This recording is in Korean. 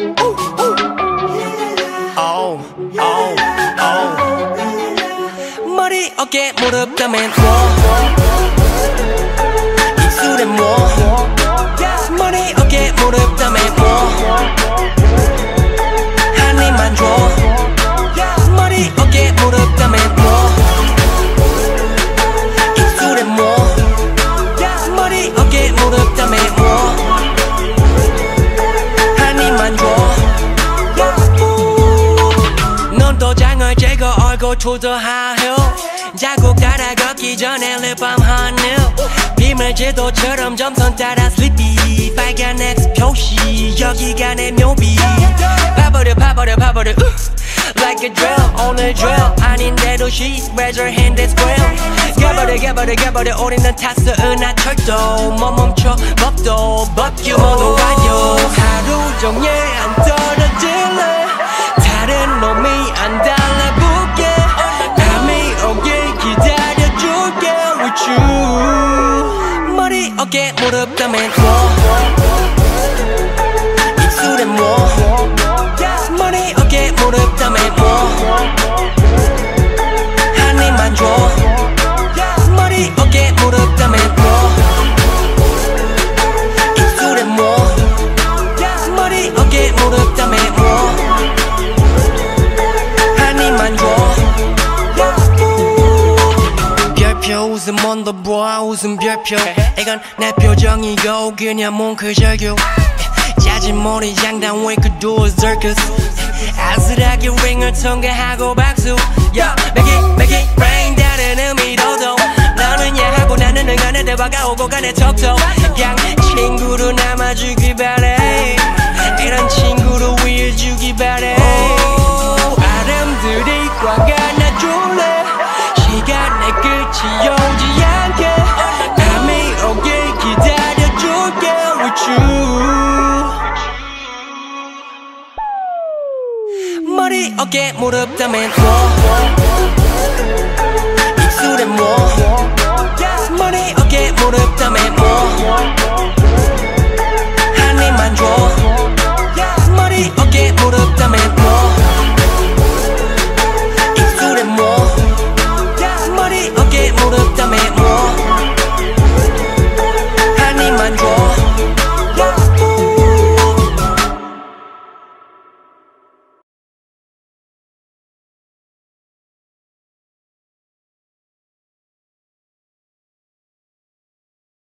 Oh, oh, oh. 머리, 어깨, 무릎, 다음엔 워 입술엔 뭐 제거 얼굴 투더하여 자국 따라 걷기 전에 립밤 하늘 빔을 제도처럼 점선 따라 sleepy. 빨간 X 표시 여기가 내 묘비. 파버려 파버려 파버려 Like a drill 오늘 drill. 아닌데도 she's raise her hand that's grill 개버려 개버려 개버려 우리는 탔어 은하 철도. 뭐 멈춰 법도 with you. 머리 어깨 무릎 다맨 뭐 별표 웃음 boy 웃음 별표. 이건 내 표정이고 그냥 뭉클절교 짜진 머리 장단 왜 그도 circus? 아슬하게 링을 통과하고 박수. Yeah, make it, make it rain 다른 의미로도 너는 예하고 나는 응하는 대화가 오고 가네 톡톡 그냥 친구로 남아주길 바래 머리 어깨 무릎 다맨 다맨 뭐